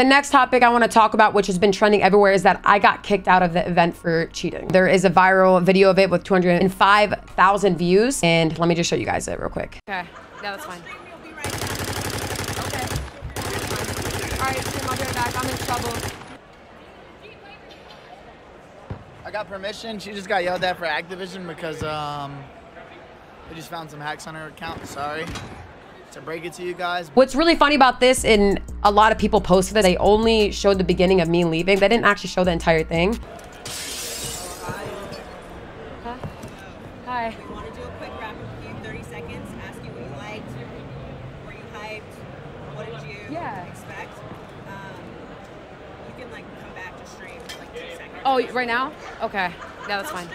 The next topic I want to talk about, which has been trending everywhere, is that I got kicked out of the event for cheating. There is a viral video of it with 205,000 views. And let me just show you guys it real quick. Okay. Yeah, that's fine. All right, I'll be right back. I'm in trouble. I got permission. She just got yelled at for Activision because um, they just found some hacks on her account. Sorry to break it to you guys. What's really funny about this, and a lot of people posted that they only showed the beginning of me leaving. They didn't actually show the entire thing. Huh? Hi. We want to do a quick rapid review, 30 seconds, ask you what you liked, were you hyped, what did you Yeah. expect? Um, you can like come back to stream for like two seconds. Oh, right now? Okay. Yeah, that's fine.